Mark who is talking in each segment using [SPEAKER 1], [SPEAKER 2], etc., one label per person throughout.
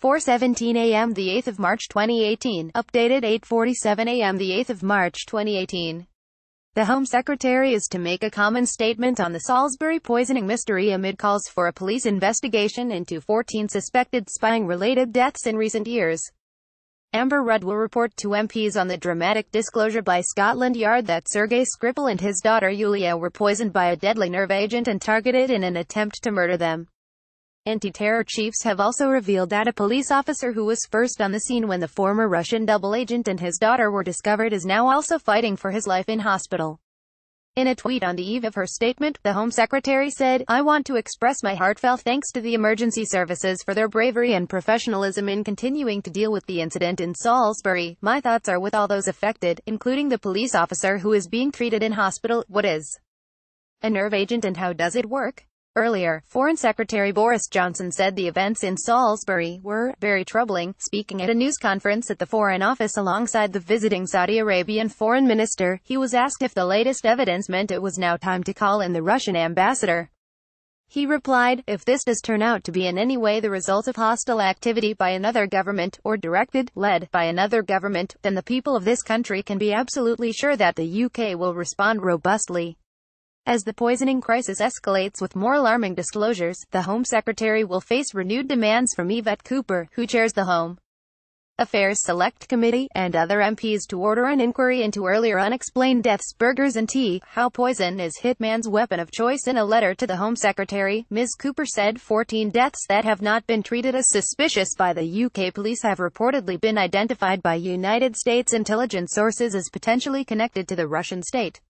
[SPEAKER 1] 4:17 a.m. the 8th of March 2018. Updated 8:47 a.m. the 8th of March 2018. The Home Secretary is to make a Commons statement on the Salisbury poisoning mystery amid calls for a police investigation into 14 suspected spying-related deaths in recent years. Amber Rudd will report to MPs on the dramatic disclosure by Scotland Yard that Sergei Skripal and his daughter Yulia were poisoned by a deadly nerve agent and targeted in an attempt to murder them. Anti-terror chiefs have also revealed that a police officer who was first on the scene when the former Russian double agent and his daughter were discovered is now also fighting for his life in hospital. In a tweet on the eve of her statement, the Home Secretary said, I want to express my heartfelt thanks to the emergency services for their bravery and professionalism in continuing to deal with the incident in Salisbury. My thoughts are with all those affected, including the police officer who is being treated in hospital. What is a nerve agent and how does it work? Earlier, Foreign Secretary Boris Johnson said the events in Salisbury were very troubling, speaking at a news conference at the Foreign Office alongside the visiting Saudi Arabian foreign minister. He was asked if the latest evidence meant it was now time to call in the Russian ambassador. He replied, if this does turn out to be in any way the result of hostile activity by another government, or directed, led, by another government, then the people of this country can be absolutely sure that the UK will respond robustly. As the poisoning crisis escalates with more alarming disclosures, the Home Secretary will face renewed demands from Yvette Cooper, who chairs the Home Affairs Select Committee, and other MPs to order an inquiry into earlier unexplained deaths, burgers and tea, how poison is hitman's weapon of choice in a letter to the Home Secretary, Ms. Cooper said 14 deaths that have not been treated as suspicious by the UK police have reportedly been identified by United States intelligence sources as potentially connected to the Russian state.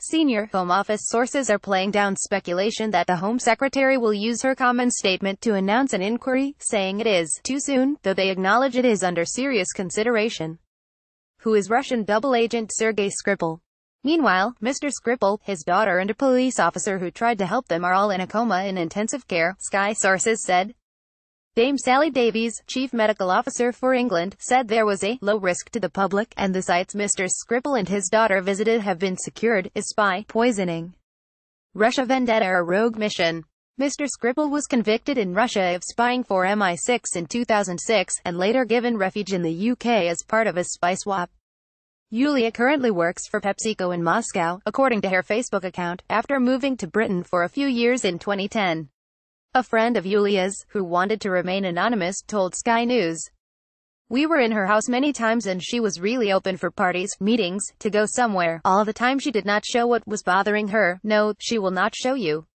[SPEAKER 1] Senior Home Office sources are playing down speculation that the Home Secretary will use her Commons statement to announce an inquiry, saying it is too soon, though they acknowledge it is under serious consideration. Who is Russian double agent Sergei Skripal? Meanwhile, Mr. Skripal, his daughter and a police officer who tried to help them are all in a coma in intensive care, Sky sources said. Dame Sally Davies, Chief Medical Officer for England, said there was a low risk to the public, and the sites Mr. Skripal and his daughter visited have been secured, is spy poisoning. Russia Vendetta a rogue mission. Mr. Skripal was convicted in Russia of spying for MI6 in 2006, and later given refuge in the UK as part of a spy swap. Yulia currently works for PepsiCo in Moscow, according to her Facebook account, after moving to Britain for a few years in 2010. A friend of Yulia's, who wanted to remain anonymous, told Sky News. We were in her house many times and she was really open for parties, meetings, to go somewhere. All the time she did not show what was bothering her. No, she will not show you.